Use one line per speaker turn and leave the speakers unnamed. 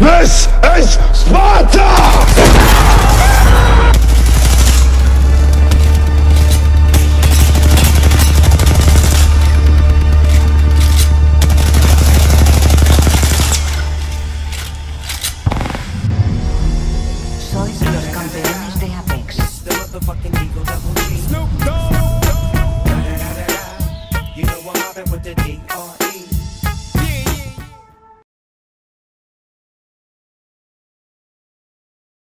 This is Sparta!